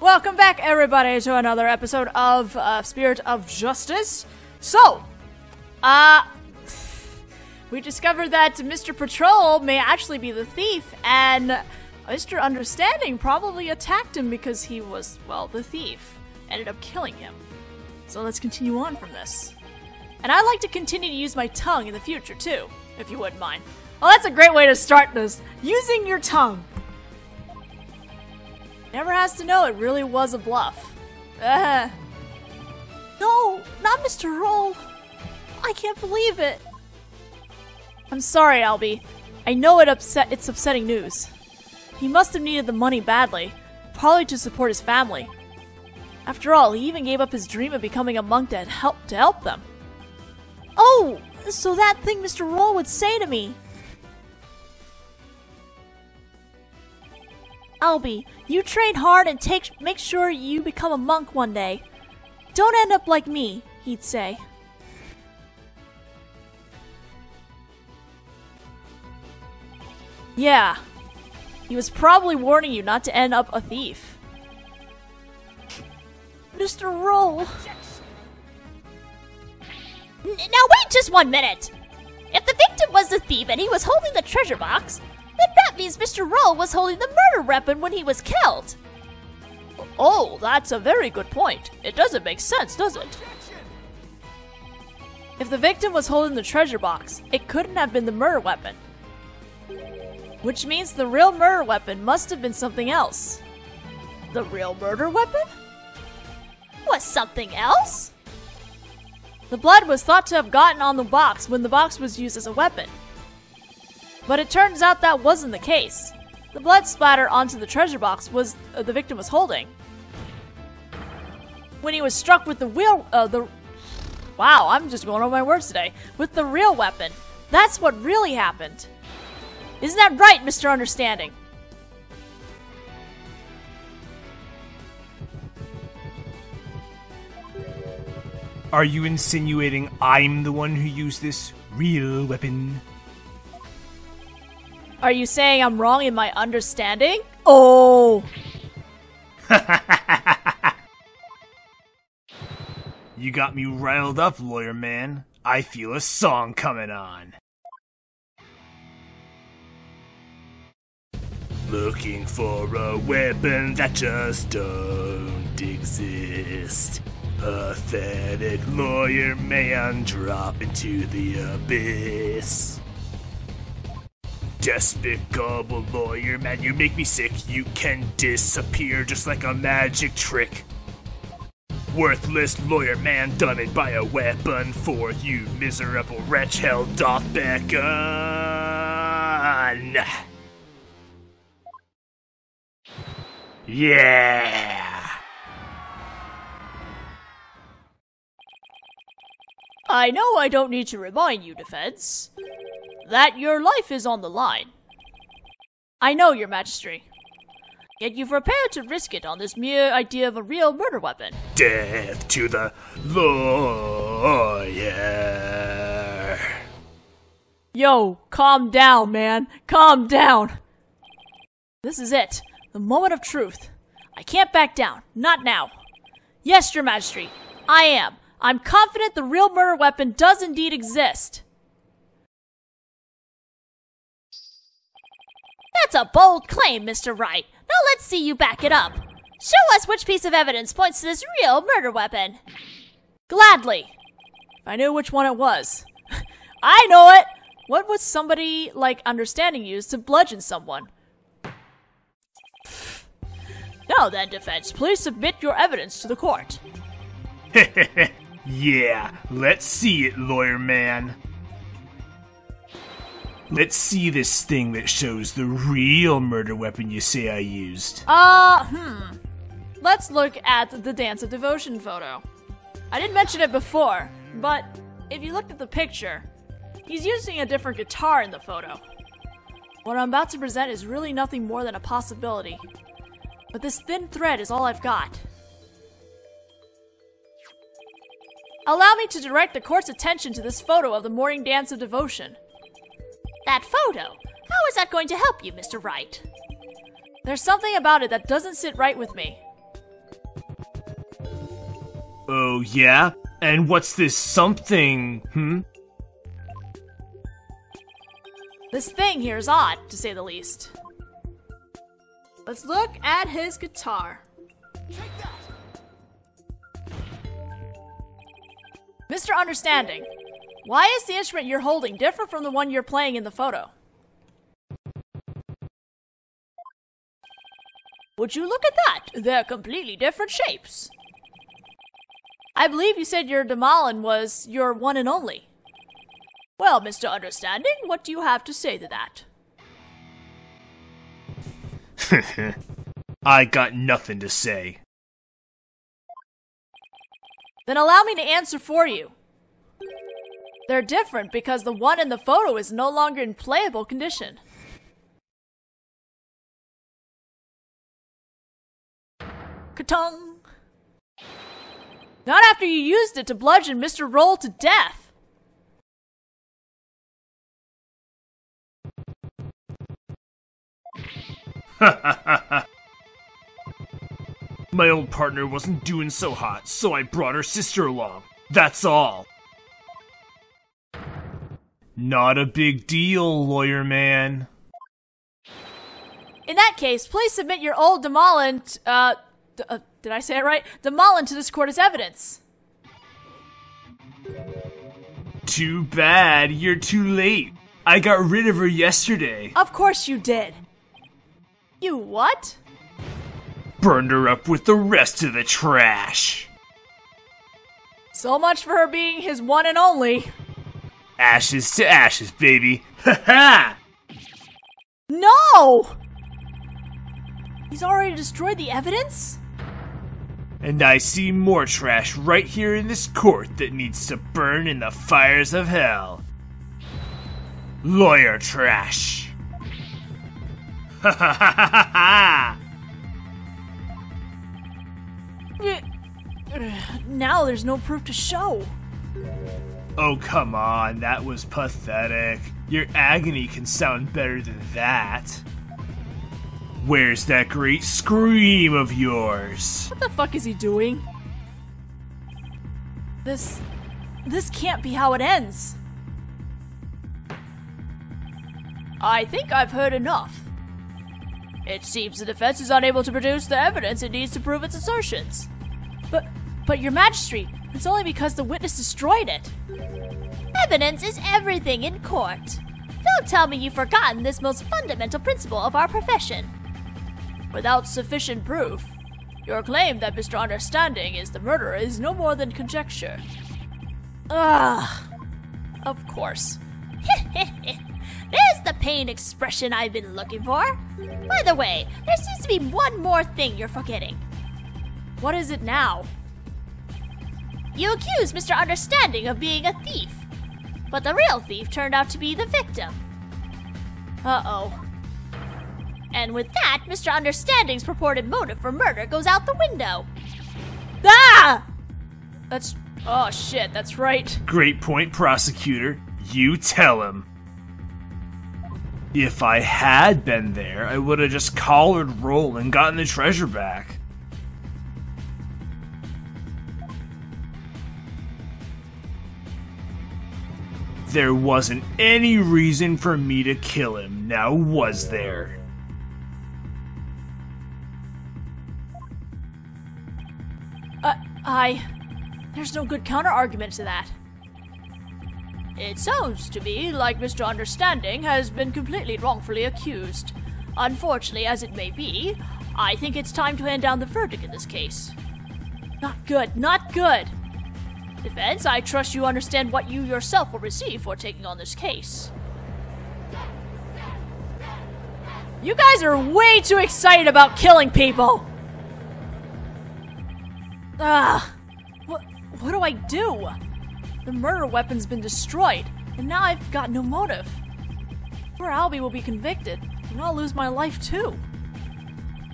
Welcome back, everybody, to another episode of uh, Spirit of Justice. So, uh, we discovered that Mr. Paht Rol may actually be the thief, and Mr. Understanding probably attacked him because he was, well, the thief. Ended up killing him. So let's continue on from this. And I'd like to continue to use my tongue in the future, too, if you wouldn't mind. Well, that's a great way to start this. Using your tongue. Never has to know it really was a bluff. Uh. No, not Mr. Rol. I can't believe it. I'm sorry, Ahlbi. I know it upset it's upsetting news. He must have needed the money badly, probably to support his family. After all, he even gave up his dream of becoming a monk to help to help them. Oh, so that thing Mr. Rol would say to me. Ahlbi, you train hard and take make sure you become a monk one day. Don't end up like me, he'd say. Yeah. He was probably warning you not to end up a thief. Mr. Rol. N- now wait just one minute. If the victim was the thief and he was holding the treasure box, then that means Mr. Rol was holding the murder weapon when he was killed. Oh, that's a very good point. It doesn't make sense, does it? If the victim was holding the treasure box, it couldn't have been the murder weapon. Which means the real murder weapon must have been something else. The real murder weapon? Was something else? The blood was thought to have gotten on the box when the box was used as a weapon. But it turns out that wasn't the case. The blood splatter onto the treasure box was uh, the victim was holding. When he was struck with the real uh, the Wow, I'm just going over my words today. With the real weapon. That's what really happened. Isn't that right, Mr. Understanding? Are you insinuating I'm the one who used this real weapon? Are you saying I'm wrong in my understanding? Oh. You got me riled up, lawyer man. I feel a song coming on. Looking for a weapon that just don't exist. Pathetic lawyer man drop into the abyss. Despicable lawyer man, you make me sick. You can disappear just like a magic trick. Worthless lawyer man done it by a weapon for you miserable wretch held doth beckon. Yeah. I know I don't need to remind you, Defense, that your life is on the line. I know, Your Majesty. Yet you've prepared to risk it on this mere idea of a real murder weapon. Death to the lawyer. Yo, calm down, man. Calm down. This is it. The moment of truth. I can't back down. Not now. Yes, Your Majesty. I am. I'm confident the real murder weapon does indeed exist. That's a bold claim, Mr. Wright. Now let's see you back it up. Show us which piece of evidence points to this real murder weapon. Gladly. I knew which one it was. I know it! What would somebody like understanding use to bludgeon someone? Now then, defense, please submit your evidence to the court. yeah, let's see it, lawyer man. Let's see this thing that shows the real murder weapon you say I used. Uh, hmm. Let's look at the Dance of Devotion photo. I didn't mention it before, but if you look at the picture, he's using a different guitar in the photo. What I'm about to present is really nothing more than a possibility. But this thin thread is all I've got. Allow me to direct the court's attention to this photo of the morning dance of devotion. That photo. How is that going to help you, Mr. Wright? There's something about it that doesn't sit right with me. Oh, yeah? And what's this something, hmm? This thing here is odd, to say the least. Let's look at his guitar. Mr. Understanding, why is the instrument you're holding different from the one you're playing in the photo? Would you look at that? They're completely different shapes. I believe you said your Demalin was your one and only. Well, Mr. Understanding, what do you have to say to that? I got nothing to say. Then allow me to answer for you. They're different because the one in the photo is no longer in playable condition. Katung! Not after you used it to bludgeon Mr. Rol to death! My old partner wasn't doing so hot, so I brought her sister along. That's all. Not a big deal, lawyer man. In that case, please submit your old Demalin, t- uh, uh, did I say it right? Demalin to this court as evidence. Too bad, you're too late. I got rid of her yesterday. Of course you did. You what? Burned her up with the rest of the trash. So much for her being his one and only. Ashes to ashes, baby. Ha ha! No! He's already destroyed the evidence? And I see more trash right here in this court that needs to burn in the fires of hell. Lawyer trash. Ha ha ha ha ha! Now there's no proof to show. Oh, come on, that was pathetic. Your agony can sound better than that. Where's that great scream of yours? What the fuck is he doing? This. This can't be how it ends. I think I've heard enough. It seems the defense is unable to produce the evidence it needs to prove its assertions. But, but your magistrate, it's only because the witness destroyed it. Evidence is everything in court. Don't tell me you've forgotten this most fundamental principle of our profession. Without sufficient proof, your claim that Mr. Understanding is the murderer is no more than conjecture. Ugh. Of course. There's the pain expression I've been looking for. By the way, there seems to be one more thing you're forgetting. What is it now? You accuse Mr. Understanding of being a thief, but the real thief turned out to be the victim. Uh oh. And with that, Mr. Understanding's purported motive for murder goes out the window. Ah! That's. Oh shit, that's right. Great point, prosecutor. You tell him. If I had been there, I would have just collared Rol and gotten the treasure back. There wasn't any reason for me to kill him, now was there? Uh, I. There's no good counter argument to that. It sounds to me like Mr. Understanding has been completely wrongfully accused. Unfortunately, as it may be, I think it's time to hand down the verdict in this case. Not good, not good! Defense, I trust you understand what you yourself will receive for taking on this case. You guys are way too excited about killing people! Ah, what, what do I do? The murder weapon's been destroyed, and now I've got no motive. Poor Ahlbi will be convicted, and I'll lose my life too.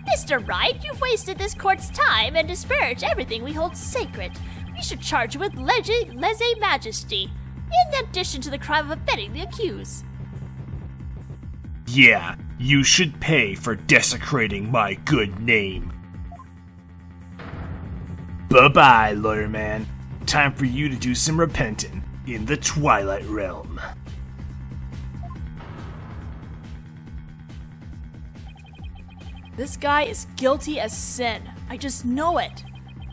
Mr. Wright, you've wasted this court's time and disparaged everything we hold sacred. We should charge you with lege- lese majesty, in addition to the crime of abetting the accused. Yeah, you should pay for desecrating my good name. Bye bye, lawyer man. Time for you to do some repenting in the Twilight Realm. This guy is guilty as sin. I just know it.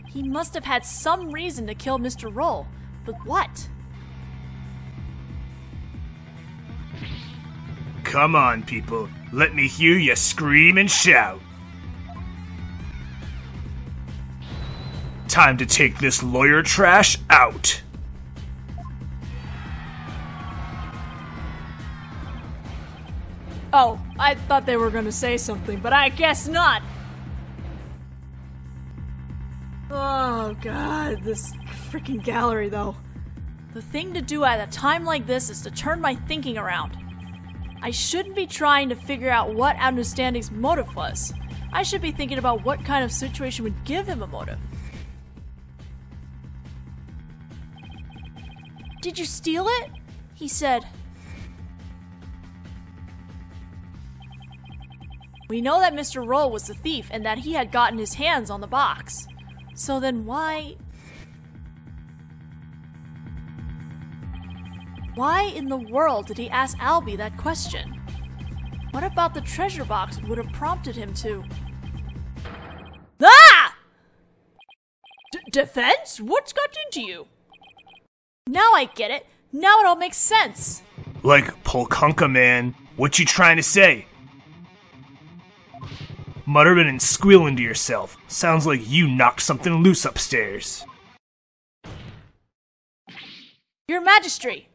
He must have had some reason to kill Mr. Rol, but what? Come on, people. Let me hear you scream and shout. Time to take this lawyer trash out. Oh, I thought they were to say something, but I guess not. Oh, God, this freaking gallery, though. The thing to do at a time like this is to turn my thinking around. I shouldn't be trying to figure out what understanding's motive was. I should be thinking about what kind of situation would give him a motive. Did you steal it? He said. We know that Mr. Rol was the thief and that he had gotten his hands on the box. So then why. Why in the world did he ask Ahlbi that question? What about the treasure box would have prompted him to. Ah! D- defense? What's got into you? Now I get it. Now it all makes sense. Like Polkunka, man. What you trying to say? Muttering and squealing to yourself. Sounds like you knocked something loose upstairs. Your Majesty,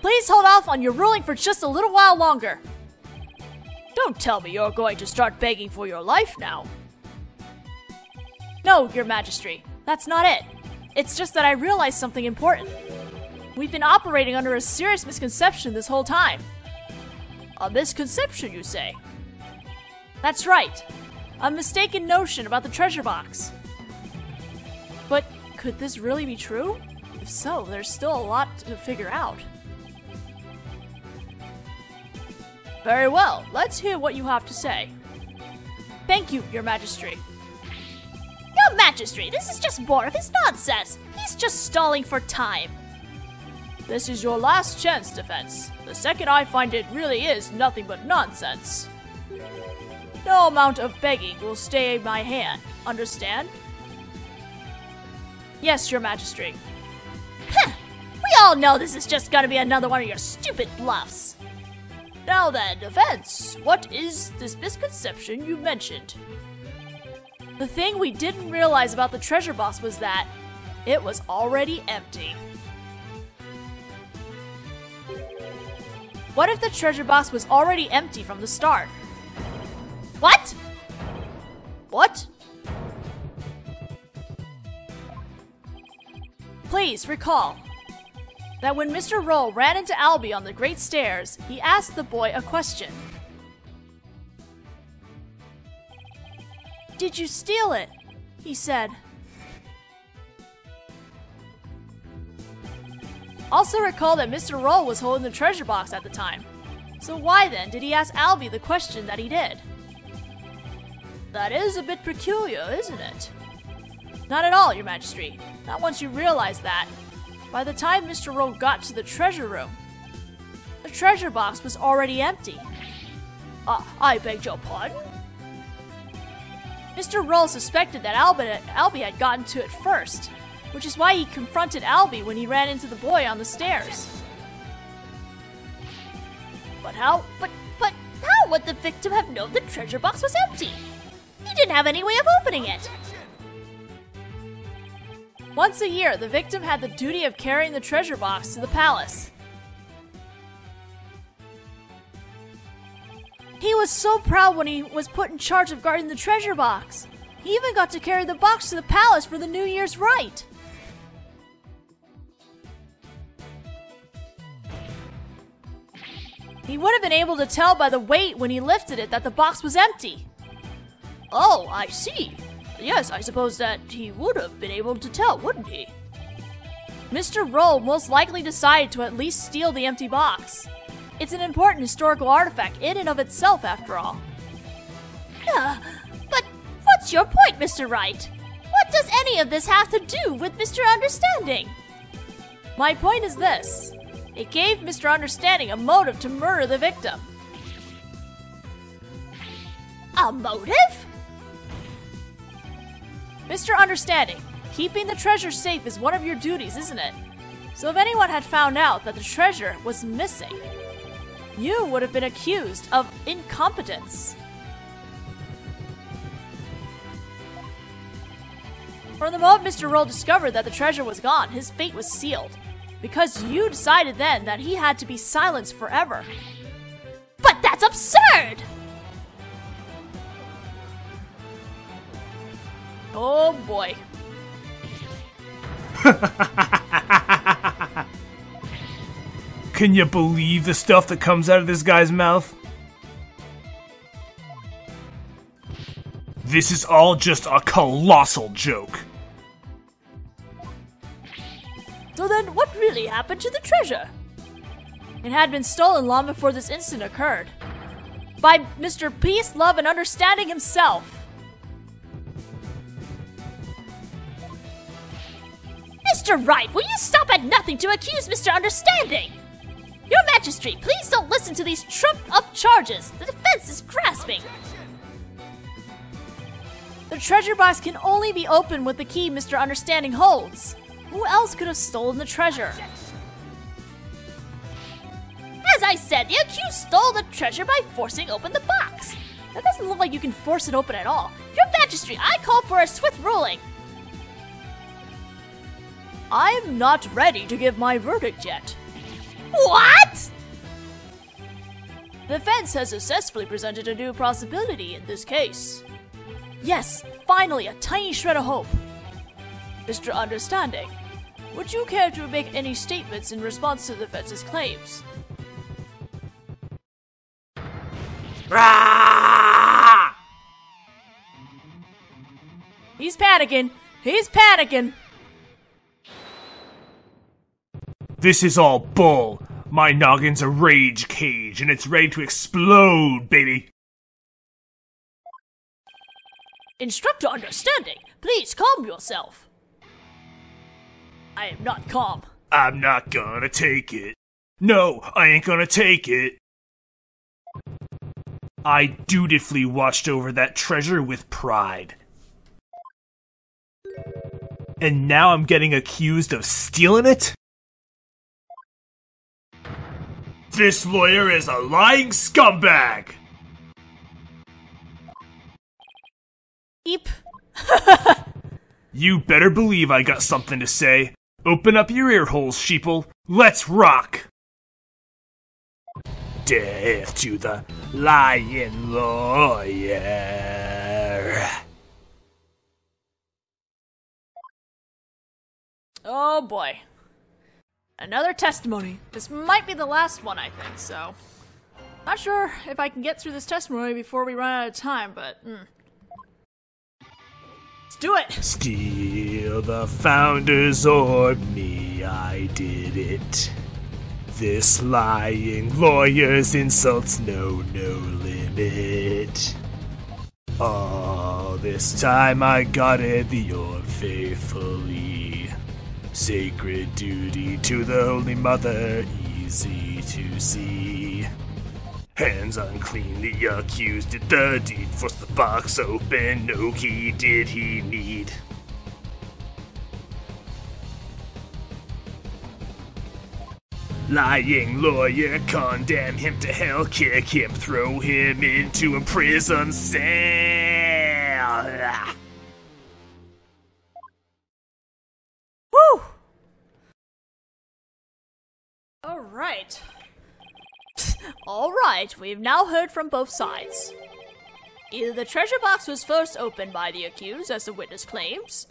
please hold off on your ruling for just a little while longer. Don't tell me you're going to start begging for your life now. No, Your Majesty, that's not it. It's just that I realized something important. We've been operating under a serious misconception this whole time. A misconception, you say? That's right. A mistaken notion about the treasure box. But could this really be true? If so, there's still a lot to figure out. Very well, let's hear what you have to say. Thank you, Your Majesty. Your Majesty, this is just more of his nonsense. He's just stalling for time. This is your last chance, Defense. The second I find it really is nothing but nonsense. No amount of begging will stay my hand, understand? Yes, Your Majesty. We all know this is just gonna be another one of your stupid bluffs. Now then, Defense, what is this misconception you mentioned? The thing we didn't realize about the treasure box was that it was already empty. What if the treasure box was already empty from the start? What? What? Please recall that when Mr. Rol ran into Ahlbi on the Great Stairs, he asked the boy a question. Did you steal it? He said. Also recall that Mr. Rol was holding the treasure box at the time. So why then did he ask Ahlbi the question that he did? That is a bit peculiar, isn't it? Not at all, Your Majesty. Not once you realize that. By the time Mr. Rol got to the treasure room, the treasure box was already empty. Uh, I beg your pardon? Mr. Rol suspected that Ahlbi had gotten to it first, which is why he confronted Ahlbi when he ran into the boy on the stairs. But how? But but how would the victim have known the treasure box was empty? He didn't have any way of opening it. Once a year, the victim had the duty of carrying the treasure box to the palace. He was so proud when he was put in charge of guarding the treasure box. He even got to carry the box to the palace for the New Year's rite. He would have been able to tell by the weight when he lifted it that the box was empty. Oh, I see. Yes, I suppose that he would have been able to tell, wouldn't he? Mr. Rol most likely decided to at least steal the empty box. It's an important historical artifact in and of itself, after all. Uh, but what's your point, Mr. Wright? What does any of this have to do with Mr. Understanding? My point is this it gave Mr. Understanding a motive to murder the victim. A motive? Mr. Understanding, keeping the treasure safe is one of your duties, isn't it? So if anyone had found out that the treasure was missing, you would have been accused of incompetence. From the moment Mr. Rol discovered that the treasure was gone, his fate was sealed. Because you decided then that he had to be silenced forever. But that's absurd! Oh boy. Can you believe the stuff that comes out of this guy's mouth? This is all just a colossal joke. So then, what really happened to the treasure? It had been stolen long before this incident occurred. By Mr. Peace, Love, and Understanding himself. Mr. Wright, will you stop at nothing to accuse Mr. Understanding? Your Majesty, please don't listen to these trumped up charges. The defense is grasping. The treasure box can only be opened with the key Mr. Understanding holds. Who else could have stolen the treasure? As I said, the accused stole the treasure by forcing open the box. That doesn't look like you can force it open at all. Your Majesty, I call for a swift ruling. I'm not ready to give my verdict yet. What? The defense has successfully presented a new possibility in this case. Yes, finally, a tiny shred of hope. Mr. Understanding, would you care to make any statements in response to the defense's claims? He's panicking. He's panicking. This is all bull. My noggin's a rage cage and it's ready to explode, baby. Instructor Understanding, please calm yourself. I am not calm. I'm not gonna take it. No, I ain't gonna take it. I dutifully watched over that treasure with pride. And now I'm getting accused of stealing it? This lawyer is a lying scumbag! Eep. You better believe I got something to say. Open up your ear holes, sheeple. Let's rock! Death to the lying lawyer. Oh boy. Another testimony. This might be the last one, I think, so. Not sure if I can get through this testimony before we run out of time, but. Mm. Let's do it! Steal the Founder's Orb me, I did it. This lying lawyer's insults know no limit. All this time I guarded the yours faithfully. Sacred duty to the Holy Mother, easy to see. Hands unclean, the accused did the deed. Forced the box open, no key did he need. Lying lawyer, condemn him to hell, kick him, throw him into a prison cell. Alright, we've now heard from both sides. Either the treasure box was first opened by the accused, as the witness claims,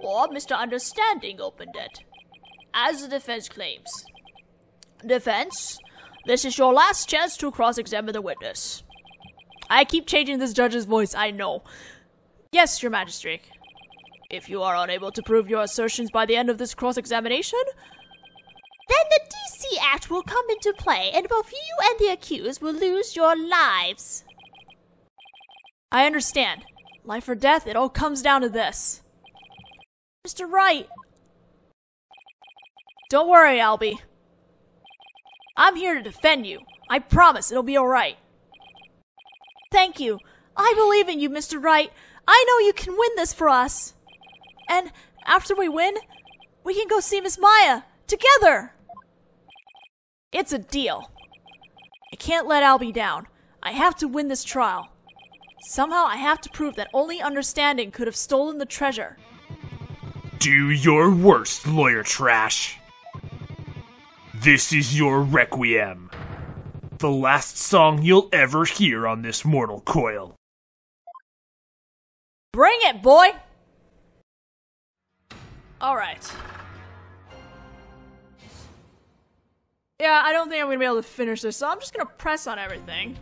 or Mr. Understanding opened it, as the defense claims. Defense, this is your last chance to cross examine the witness. I keep changing this judge's voice, I know. Yes, Your Majesty. If you are unable to prove your assertions by the end of this cross examination, Then the DC Act will come into play, and both you and the accused will lose your lives. I understand. Life or death, it all comes down to this. Mr. Wright. Don't worry, Ahlbi. I'm here to defend you. I promise it'll be alright. Thank you. I believe in you, Mr. Wright. I know you can win this for us. And after we win, we can go see Miss Maya together. It's a deal. I can't let Ahlbi down. I have to win this trial. Somehow I have to prove that only understanding could have stolen the treasure. Do your worst, lawyer trash. This is your requiem. The last song you'll ever hear on this mortal coil. Bring it, boy! Alright. Yeah, I don't think I'm gonna be able to finish this, so I'm just gonna press on everything.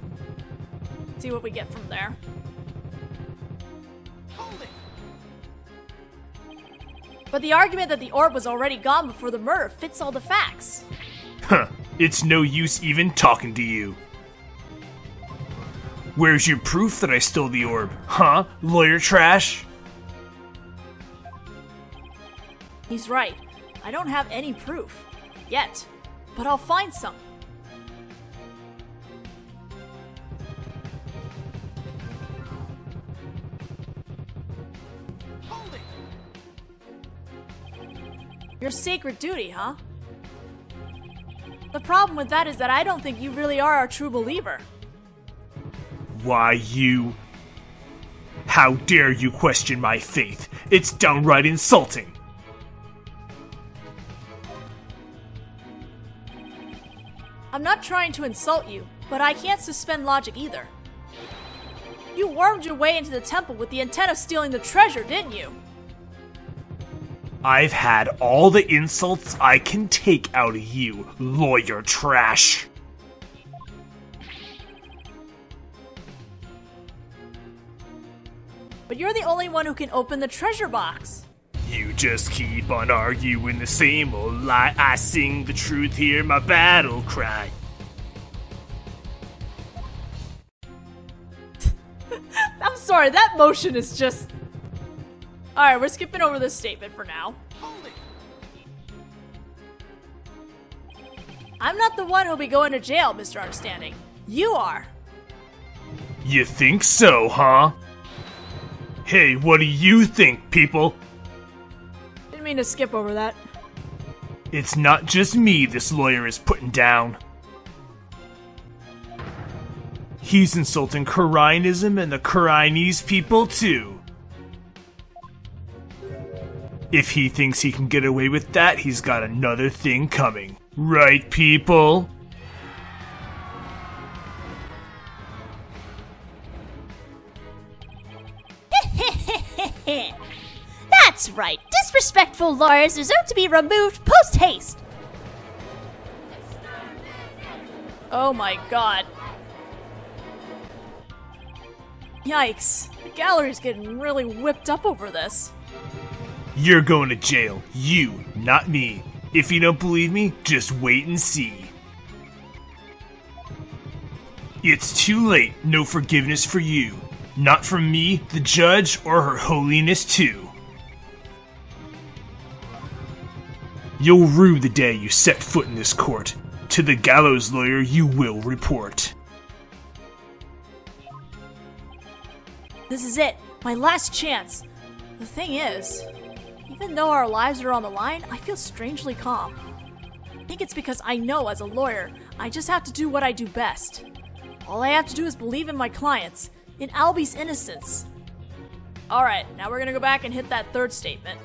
See what we get from there. But the argument that the orb was already gone before the murder fits all the facts. Huh, it's no use even talking to you. Where's your proof that I stole the orb? Huh, lawyer trash? He's right. I don't have any proof. Yet. But I'll find some. Your sacred duty, huh? The problem with that is that I don't think you really are a true believer. Why, you. How dare you question my faith? It's downright insulting. I'm not trying to insult you, but I can't suspend logic either. You wormed your way into the temple with the intent of stealing the treasure, didn't you? I've had all the insults I can take out of you, lawyer trash. But you're the only one who can open the treasure box. You just keep on arguing the same old lie. I sing the truth here, my battle cry. I'm sorry, that motion is just. Alright, we're skipping over this statement for now. I'm not the one who'll be going to jail, Mr. Understanding. You are. You think so, huh? Hey, what do you think, people? Mean to skip over that. It's not just me this lawyer is putting down. He's insulting Kurainism and the Khura'inese people, too. If he thinks he can get away with that, he's got another thing coming. Right, people? That's right. Disrespectful lawyers deserve to be removed post haste. Oh my god. Yikes. The gallery's getting really whipped up over this. You're going to jail. You, not me. If you don't believe me, just wait and see. It's too late. No forgiveness for you. Not from me, the judge, or her holiness, too. You'll rue the day you set foot in this court. To the gallows lawyer, you will report. This is it. My last chance. The thing is, even though our lives are on the line, I feel strangely calm. I think it's because I know as a lawyer, I just have to do what I do best. All I have to do is believe in my clients, in Ahlbi's innocence. Alright, now we're gonna go back and hit that third statement.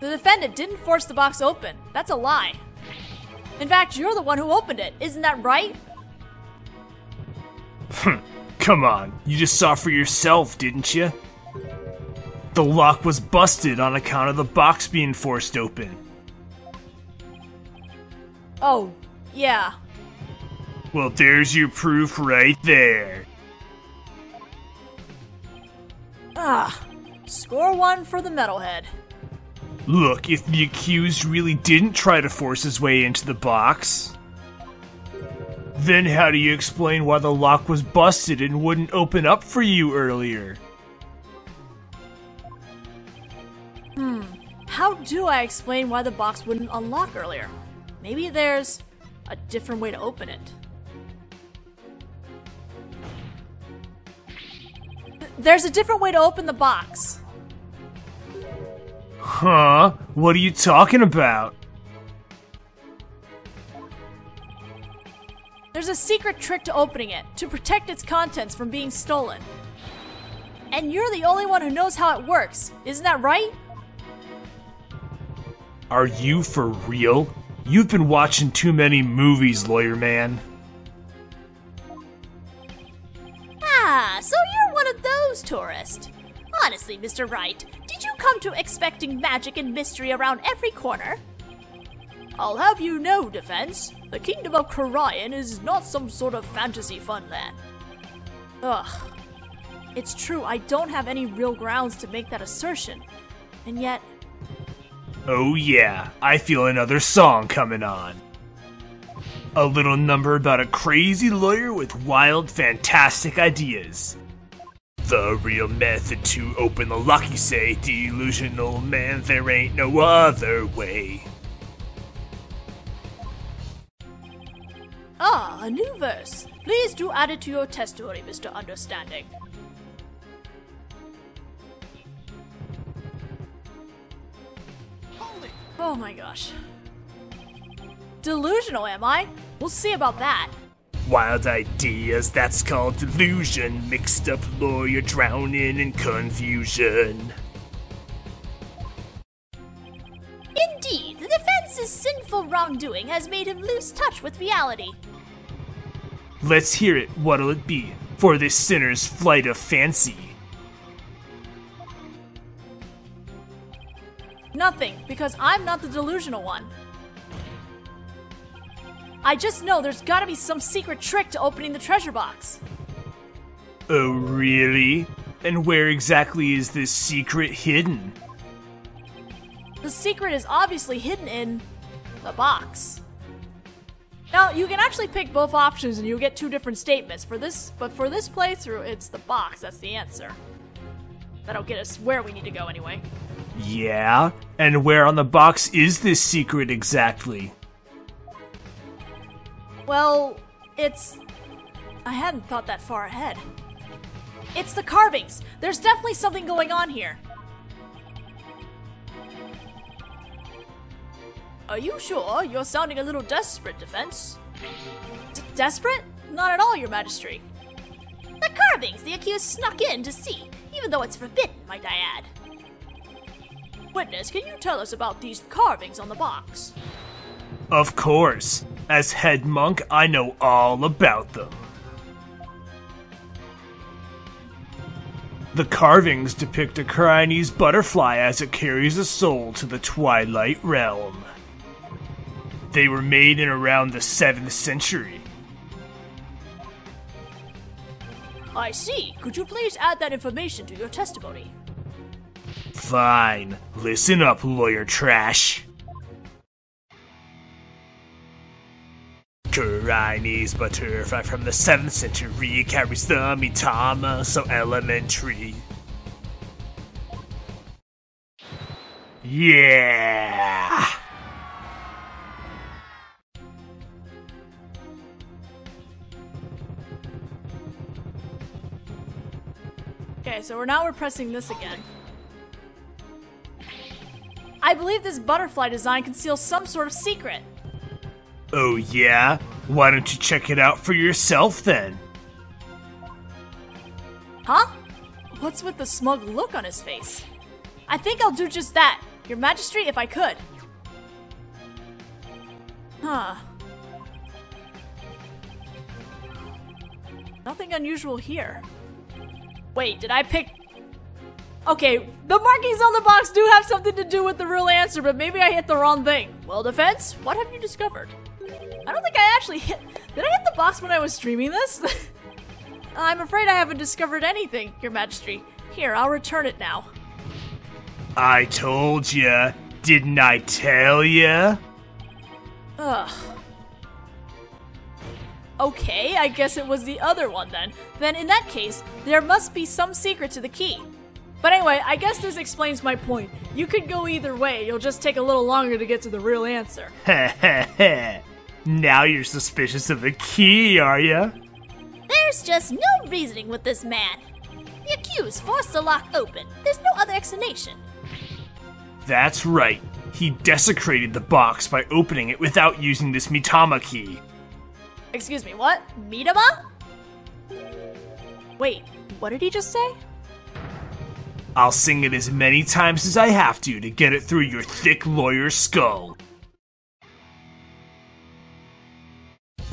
The defendant didn't force the box open. That's a lie. In fact, you're the one who opened it. Isn't that right? Come on, you just saw for yourself, didn't you? The lock was busted on account of the box being forced open. Oh, yeah. Well, there's your proof right there. Ah, score one for the metalhead. Look, if the accused really didn't try to force his way into the box, Then how do you explain why the lock was busted and wouldn't open up for you earlier? Hmm, how do I explain why the box wouldn't unlock earlier? Maybe there's a different way to open it. There's a different way to open the box. Huh? What are you talking about? There's a secret trick to opening it to protect its contents from being stolen. And you're the only one who knows how it works, isn't that right? Are you for real? You've been watching too many movies, lawyer man. Ah, so you're one of those tourists. Honestly, Mr. Wright, come to expecting magic and mystery around every corner? I'll have you know, Defense, the Kingdom of Khura'in is not some sort of fantasy funland. Ugh. It's true, I don't have any real grounds to make that assertion. And yet, Oh yeah, I feel another song coming on. A little number about a crazy lawyer with wild, fantastic ideas. The real method to open the lock, you say, delusional man, there ain't no other way. ah, a new verse. Please do add it to your testimony, Mr. Understanding. Oh my gosh. Delusional, am I? We'll see about that. Wild ideas, that's called delusion. Mixed up lawyer drowning in confusion. Indeed, the defense's sinful wrongdoing has made him lose touch with reality. Let's hear it, what'll it be? For this sinner's flight of fancy. Nothing, because I'm not the delusional one. I just know there's gotta be some secret trick to opening the treasure box. Oh, really? And where exactly is this secret hidden? The secret is obviously hidden in the box. Now, you can actually pick both options and you'll get two different statements. For this, but for this playthrough, it's the box that's the answer. That'll get us where we need to go anyway. Yeah? And where on the box is this secret exactly? Well, it's. I hadn't thought that far ahead. It's the carvings! There's definitely something going on here. Are you sure? You're sounding a little desperate, Defense. D- desperate? Not at all, Your Majesty. The carvings the accused snuck in to see, even though it's forbidden, might I add. Witness, can you tell us about these carvings on the box? Of course. As head monk, I know all about them. The carvings depict a Chinese butterfly as it carries a soul to the Twilight Realm. They were made in around the 7th century. I see. Could you please add that information to your testimony? Fine. Listen up, lawyer trash. Chinese butterfly from the 7th century carries the Mitama so elementary. Yeah! Okay, so we're now we're pressing this again. I believe this butterfly design conceals some sort of secret. Oh, yeah? Why don't you check it out for yourself then? Huh? What's with the smug look on his face? I think I'll do just that, Your Majesty, if I could. Huh. Nothing unusual here. Wait, did I pick. Okay, the markings on the box do have something to do with the real answer, but maybe I hit the wrong thing. Well, Defense, what have you discovered? I don't think I actually hit. Did I hit the boss when I was streaming this? I'm afraid I haven't discovered anything, Your Majesty. Here, I'll return it now. I told ya. Didn't I tell ya? Ugh. Okay, I guess it was the other one then. Then in that case, there must be some secret to the key. But anyway, I guess this explains my point. You could go either way, you'll just take a little longer to get to the real answer. now you're suspicious of the key, are ya? There's just no reasoning with this man. The accused forced the lock open. There's no other explanation. That's right. He desecrated the box by opening it without using this Mitama key. Excuse me, what? Mitama? Wait, what did he just say? I'll sing it as many times as I have to to get it through your thick lawyer skull.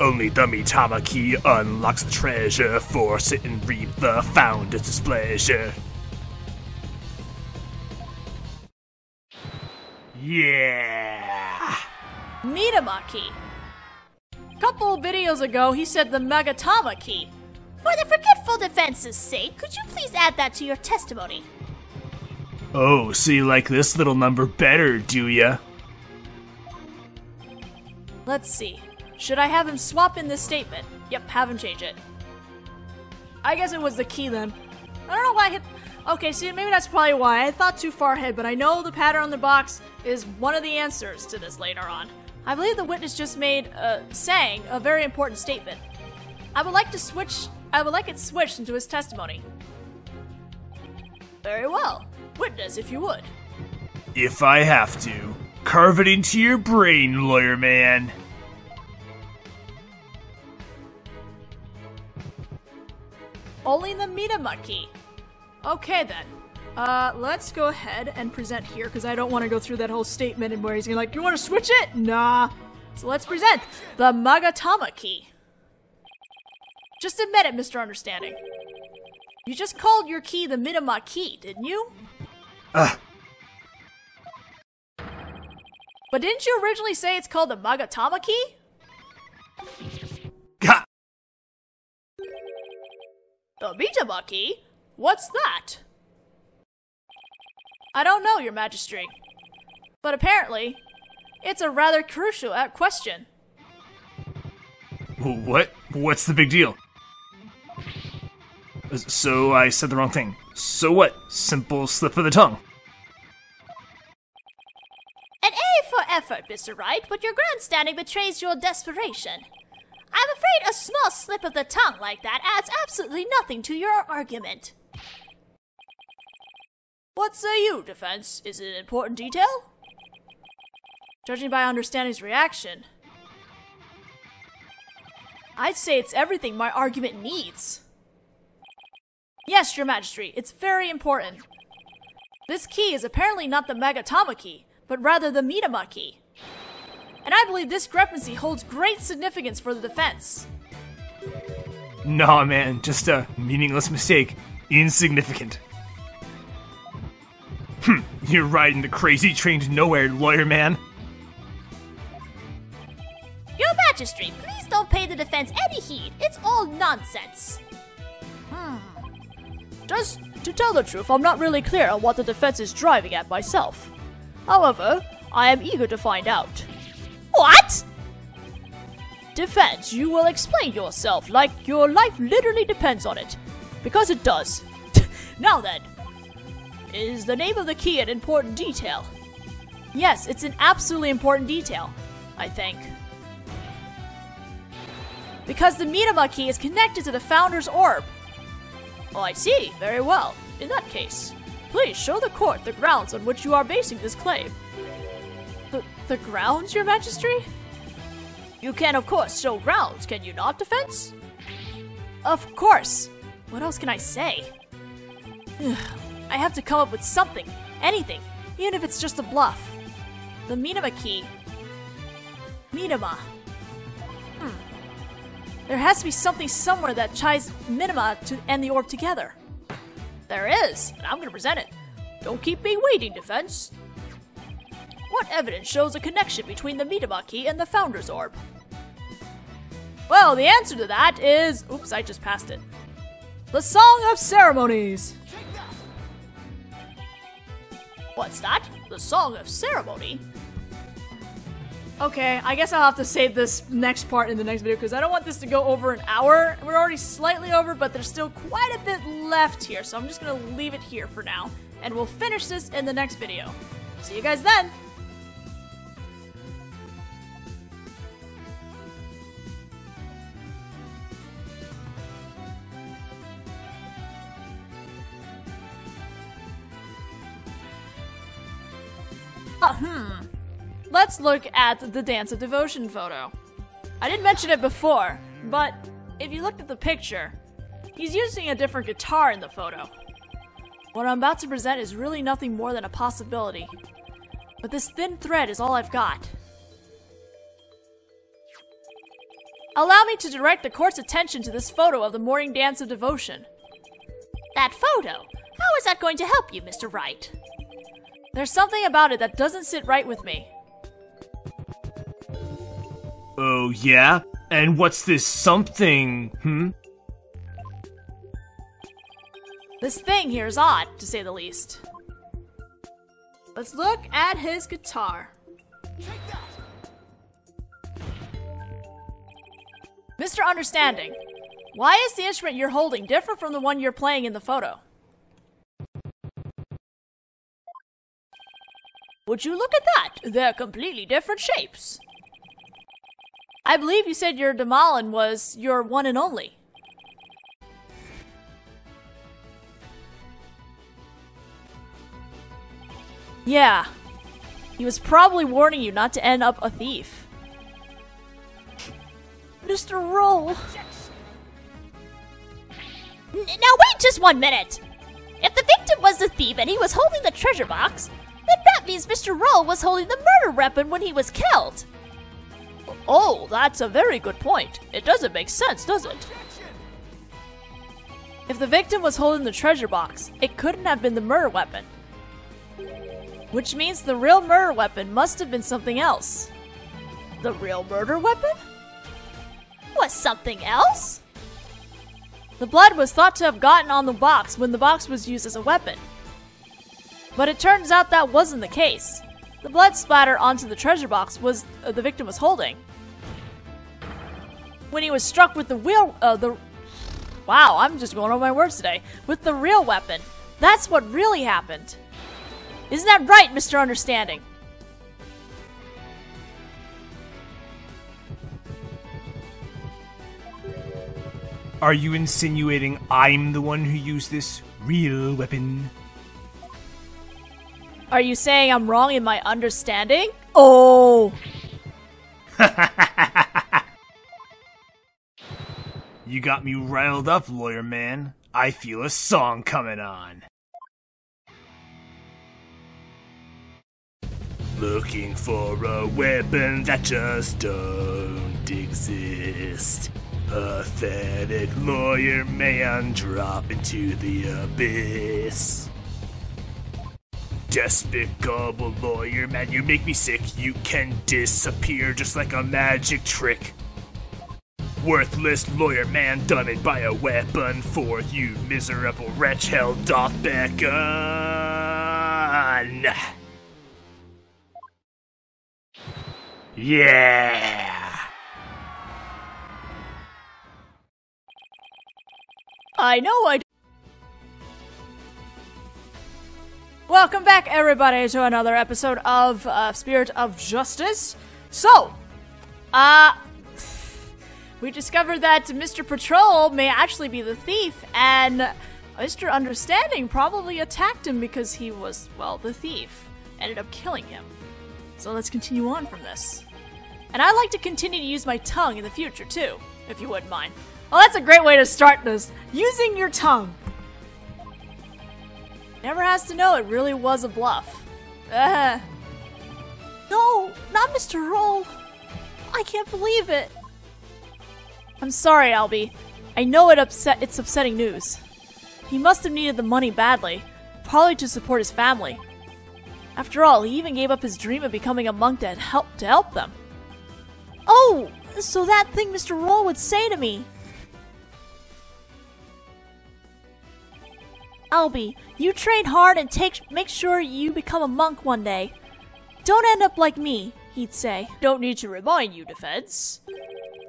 Only the Mitama key unlocks the treasure, force it and reap the founder's displeasure. Yeah! Mitama key. Couple videos ago, he said the Magatama key. For the forgetful defense's sake, could you please add that to your testimony? Oh, so you like this little number better, do ya? Let's see. Should I have him swap in this statement? Yep, have him change it. I guess it was the key then. I don't know why I hit. Okay, see, maybe that's probably why. I thought too far ahead, but I know the pattern on the box is one of the answers to this later on. I believe the witness just made, uh, saying a very important statement. I would like to switch. I would like it switched into his testimony. Very well. Witness, if you would. If I have to. Carve it into your brain, lawyer man. Only the Mitama key. Okay then. Uh, let's go ahead and present here because I don't want to go through that whole statement and where he's gonna like, you want to switch it? Nah. So let's present the Magatama key. Just admit it, Mr. Understanding. You just called your key the Mitama key, didn't you? Ugh. But didn't you originally say it's called the Magatama The key? What's that? I don't know, Your Majesty. But apparently, it's a rather crucial uh, question. What? What's the big deal? So I said the wrong thing. So what? Simple slip of the tongue. An A for effort, Mr. Wright, but your grandstanding betrays your desperation. I'm afraid a small slip of the tongue like that adds absolutely nothing to your argument. What say you, defense? Is it an important detail? Judging by understanding's reaction, I'd say it's everything my argument needs. Yes, Your Majesty, it's very important. This key is apparently not the Magatama key, but rather the Mitama key. And I believe this discrepancy holds great significance for the defense. Nah, man, just a meaningless mistake. Insignificant. Hm, you're riding the crazy train to nowhere, lawyer man. Your Majesty, please don't pay the defense any heed. It's all nonsense. Hmm. Just to tell the truth, I'm not really clear on what the defense is driving at myself. However, I am eager to find out. What? Defense, you will explain yourself like your life literally depends on it. Because it does. now then, is the name of the key an important detail? Yes, it's an absolutely important detail, I think. Because the Mitama key is connected to the Founder's Orb. Oh, I see. Very well. In that case, please show the court the grounds on which you are basing this claim. The, grounds, Your Majesty? You can, of course, show grounds, can you not, Defense? Of course. What else can I say? I have to come up with something, anything, even if it's just a bluff. The Mitama key. Mitama. Hmm. There has to be something somewhere that ties Minima to and the orb together. There is, and I'm gonna present it. Don't keep me waiting, Defense. What evidence shows a connection between the Mitama key and the Founder's Orb? Well, the answer to that is. Oops, I just passed it. The Song of Ceremonies! What's that? The Song of Ceremony? Okay, I guess I'll have to save this next part in the next video because I don't want this to go over an hour. We're already slightly over, but there's still quite a bit left here, so I'm just gonna leave it here for now. And we'll finish this in the next video. See you guys then! Hmm. Let's look at the Dance of Devotion photo. I didn't mention it before, but if you looked at the picture, he's using a different guitar in the photo. What I'm about to present is really nothing more than a possibility. But this thin thread is all I've got. Allow me to direct the court's attention to this photo of the morning dance of devotion. That photo? How is that going to help you, Mr. Wright? There's something about it that doesn't sit right with me. Oh, yeah? And what's this something, hmm? This thing here is odd, to say the least. Let's look at his guitar. Mr. Understanding, why is the instrument you're holding different from the one you're playing in the photo? Would you look at that? They're completely different shapes. I believe you said your Demalin was your one and only. Yeah. He was probably warning you not to end up a thief. Mr. Rol. N- now wait just one minute! If the victim was the thief and he was holding the treasure box, then that means Mr. Rol was holding the murder weapon when he was killed. Oh, that's a very good point. It doesn't make sense, does it? If the victim was holding the treasure box, it couldn't have been the murder weapon. Which means the real murder weapon must have been something else. The real murder weapon? Was something else? The blood was thought to have gotten on the box when the box was used as a weapon. But it turns out that wasn't the case. The blood splatter onto the treasure box was uh, the victim was holding. When he was struck with the wheel, uh, the wow, I'm just going over my words today. With the real weapon, that's what really happened. Isn't that right, Mr. Understanding? Are you insinuating I'm the one who used this real weapon? Are you saying I'm wrong in my understanding? Oh, You got me riled up, lawyer man. I feel a song coming on. Looking for a weapon that just don't exist. Pathetic lawyer man drop into the abyss. Despicable lawyer man, you make me sick. You can disappear just like a magic trick. Worthless lawyer man done it by a weapon for you miserable wretch held doth beckon. Yeah. I know I. Welcome back, everybody, to another episode of uh, Spirit of Justice. So, uh, we discovered that Mr. Paht Rol may actually be the thief, and Mr. Understanding probably attacked him because he was, well, the thief. Ended up killing him. So let's continue on from this. And I'd like to continue to use my tongue in the future, too, if you wouldn't mind. Well, that's a great way to start this. Using your tongue. Never has to know it really was a bluff. Uh, no, not Mr. Rol. I can't believe it. I'm sorry, Ahlbi. I know it upset it's upsetting news. He must have needed the money badly, probably to support his family. After all, he even gave up his dream of becoming a monk to help to help them. Oh, so that thing Mr. Rol would say to me. Ahlbi, you train hard and take make sure you become a monk one day. Don't end up like me. he'd say. Don't need to remind you, defense,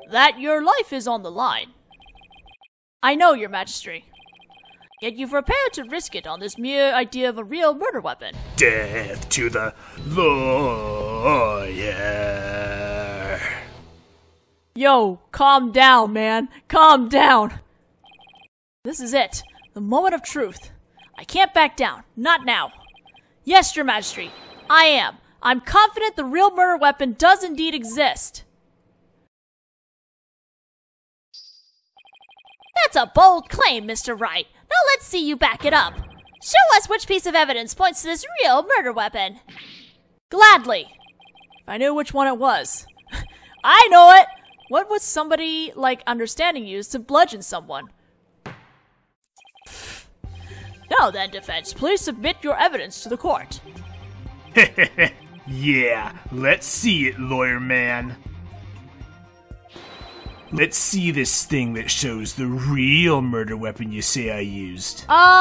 that your life is on the line. I know, Your Majesty. Yet you've prepared to risk it on this mere idea of a real murder weapon. Death to the lawyer. Yo, calm down, man. Calm down. This is it. The moment of truth. I can't back down. Not now. Yes, Your Majesty. I am. I'm confident the real murder weapon does indeed exist. That's a bold claim, Mr. Wright. Now let's see you back it up. Show us which piece of evidence points to this real murder weapon. Gladly. I knew which one it was. I know it! What would somebody like understanding use to bludgeon someone? Now then, defense, please submit your evidence to the court. yeah, let's see it, lawyer man. Let's see this thing that shows the real murder weapon you say I used. Uh